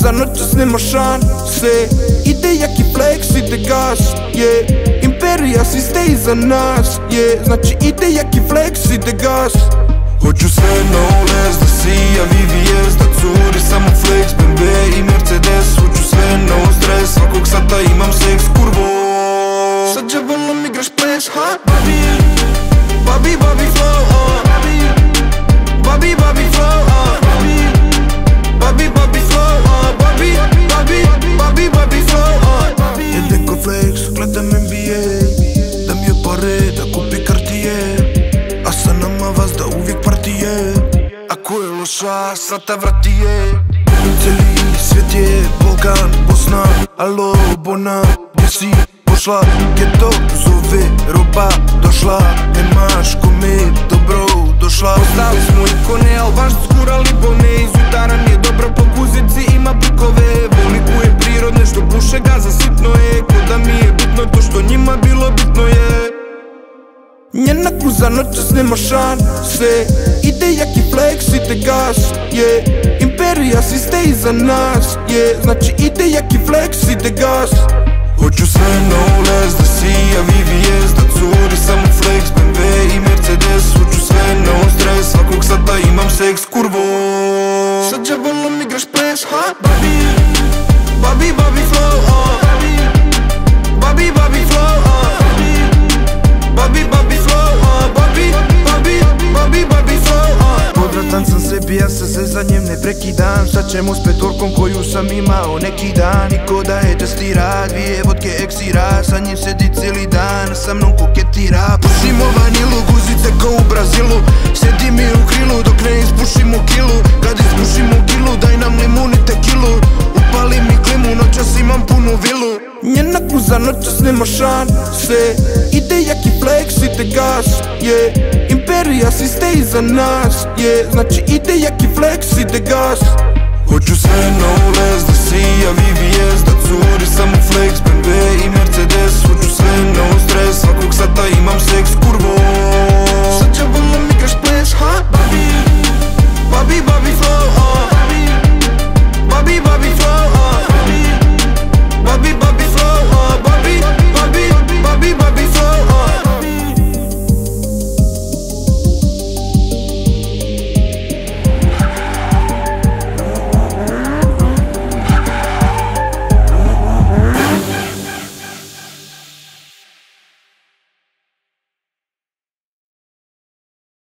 za noćas nema šanse Ide jaki flex, ide gas, yeah Imperija si ste iza nas, yeah Znači ide jaki flex, ide gas. Hoću sve na ules душа, сата вратие Цели свет е Балкан, Босна, ало, Бона, где си пошла? Кето зове, роба дошла, немаш коме, добро дошла. Остали смо и коне, албаш скурали боне Изутаран е добро по гузици, има букове. Волику е природне, што пуше газа, ситно е Кода ми е битно, то што нима било битно е. Njena kruza noćas nema šanse Ide jaki flex, ide gas, yeah. Imperija si ste iza nas, yeah. Znači ide jaki flex, ide gas. Hoću sve na ules da sija VVS Da curi samo flex, BMW i Mercedes. Hoću sve na stres, svakog sata imam seks kurvo. Sa džavolom igraš ples, ha? Babi, babi, babi za njem ne prekidam Sad ćemo s petorkom koju sam imao. Neki dan I ko da je testira, dvije vodke eksira. Sa njim sedi cijeli dan, sa mnom koketira. Pušimo vanilu, guzice ko u Brazilu. Sjedi mi u krilu dok ne ispušimo kilu. Kad ispušimo kilu, daj nam limun tekilu. Upali mi klimu, noćas imam punu vilu. Njena kuza noćas nema šanse. Ide jaki flex, ide gas, yeah ja si ste iza nas je yeah. Znači ide jaki flex, ide gas Hoću sve na ulaz da sija VVS Da curi samo flex, BMW i Mercedes Hoću sve no stres, svakog sata imam seks